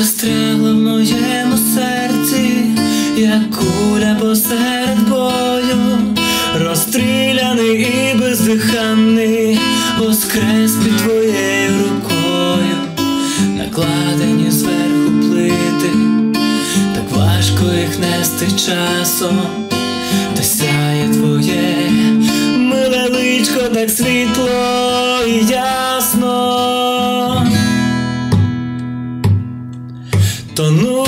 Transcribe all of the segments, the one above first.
застрягла в моєму серці, як куля посеред бою, розстріляний і бездиханий, воскрес під твоєю рукою, накладені зверху плити, так важко їх нести часом, та сяє твоє миле личко так світ. tô no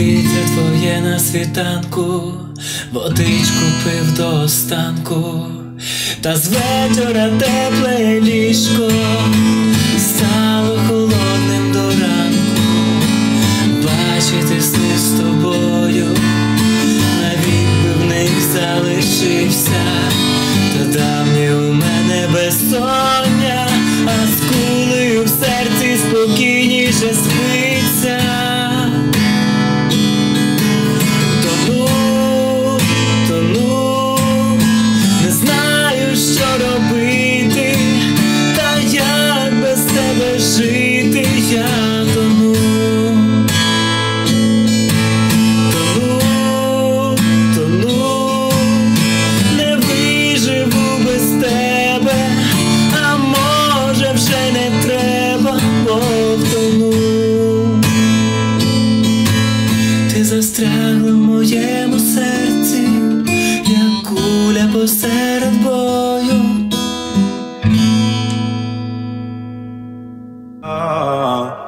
повітря твоє на світанку, водичку пив до останку, та з вечора тепле ліжко стало холодним до ранку, бачити сни з тобою, навіть би в них залишився, та давні у мене безсон. застрягла в моєму серці, як куля посеред бою. Ah.